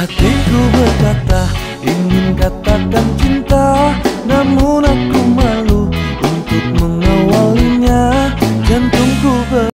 Hatiku berkata ingin katakan cinta namun